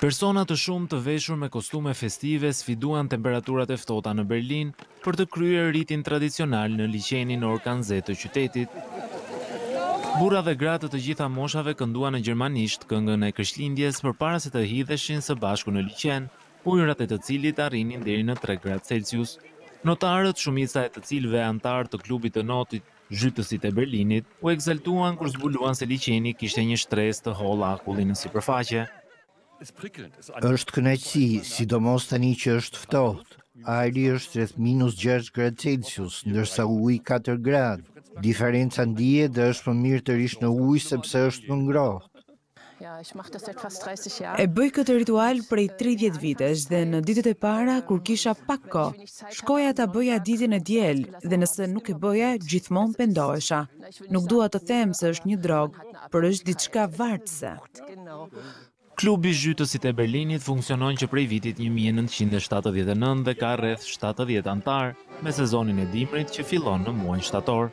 Persona të shumtë të veshur me kostume festive sfiduan temperaturat e ftohta në Berlin për të kryer ritin tradicional në liqenin Orankeze të qytetit. Burra dhe gra të të gjitha moshave kënduan në gjermanisht këngën e Krishtlindjes përpara se të hidheshin së bashku në liqen, ujërat e të cilit arrinin deri në tre gradë Celsius. Notarët, shumica e të cilëve anëtarë të klubit të notit, Zhytësit e Berlinit u ekzaltuan kur zbuluan se liqeni kishte një shtresë të hollë akulli në sipërfaqe. Është kënaqësi, sidomos tani që është ftohtë. Ajri është rreth minus gjashtë gradë Celsius, ndërsa uji katër gradë. Diferenca ndihet dhe është më mirë të rrish në ujë sepse është më ngrohtë. E bëj këtë ritual prej tridhjetë vitesh dhe në ditët e para kur kisha pak kohë, shkoja ta bëja ditën e diel dhe nëse nuk e bëja gjithmonë pendohesha. Nuk dua të them se është një drogë, por është diçka vartëse. Klubi Zhytësit e Berlinit funksionon që prej vitit një mijë e nëntëqind e shtatëdhjetë e nëntë dhe ka rreth shtatëdhjetë anëtarë, me sezonin e dimrit që fillon në muajin shtator.